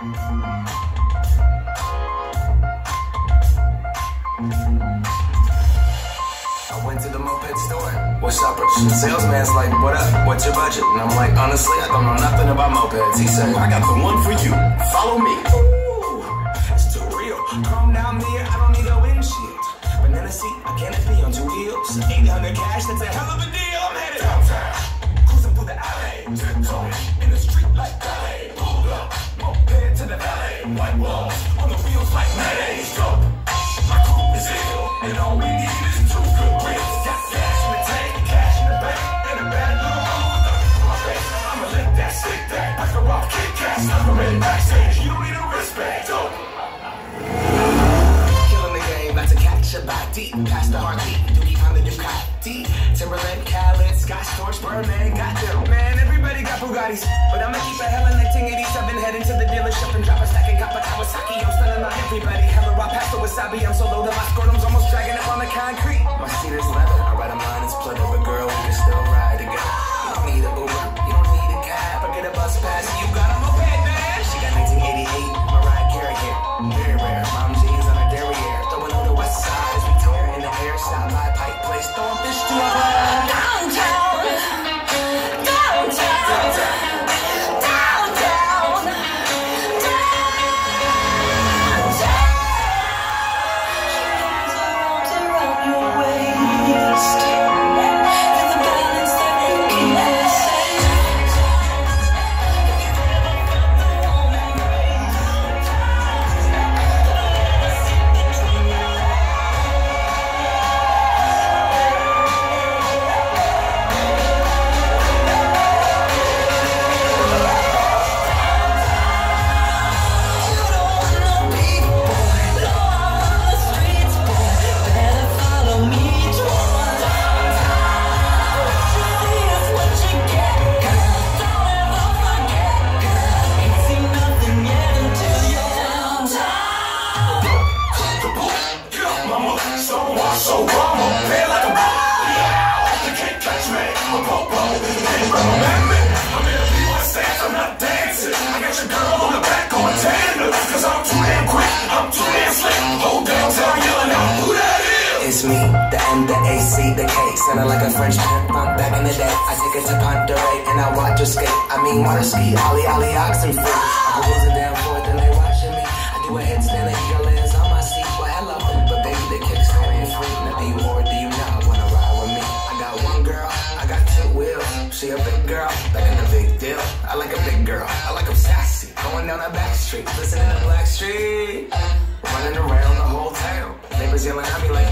I went to the moped store. What's up? The salesman's like, what up? What's your budget? And I'm like, honestly, I don't know nothing about mopeds. He said, I got the one for you. Follow me. Ooh, it's too real. Chrome down there, I don't need a windshield. Banana seat, a canopy on two wheels. 800 cash, that's a hell of a deal. I'm headed downtown. Cruising through the alley. In the street like ballet. Up to the alley. White walls on the wheels like mayonnaise. Dope. My crew is ill, and all we need is two good wheels. Got gas in the tank, cash in the bank, and a bad little face. I'ma lick that, stick that, like a rock Kit Kat, stuck already backstage. You don't need a wristband, dope. Killing the game, about to catch a body. Past the heartbeat, Dookie on the Ducati. Timberland, Khaled, Scott Storch, Birdman, got them. Bugattis. But I'ma keep a hella 1987, heading to the dealership and drop a stack and cop a Kawasaki. I'm stunning on everybody. Hella raw past the wasabi. I'm so a yeah, you can't catch me. I'm a po ain't rubber me. I'm in a B1 stance, I'm not dancing. I got your girl on the back going tandem, cause I'm too damn quick, I'm too damn slick. Who that is? It's me, the M, the A, C, the K. Sounding like a French pimp from back in the day. I take it to Ponderay and I watch her skate. I mean, water ski, ollie, ollie, oxen free. She a big girl, in a big deal. I like a big girl, I like 'em sassy. Going down that back street, listening to Blackstreet. Running around the whole town. Neighbors yelling at me like